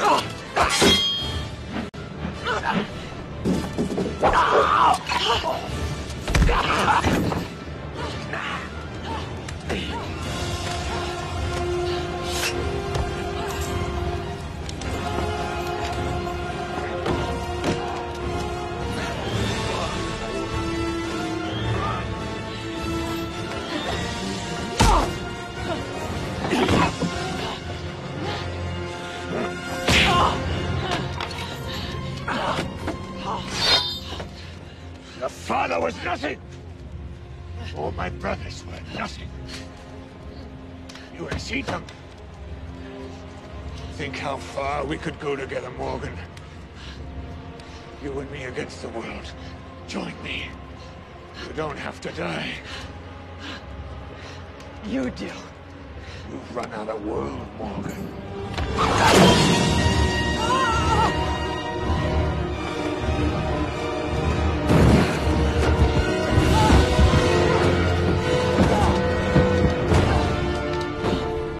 Your father was nothing. All my brothers were nothing. You have seen them. Think how far we could go together, Morgan. You and me against the world. Join me. You don't have to die. You do. You've run out of world, Morgan.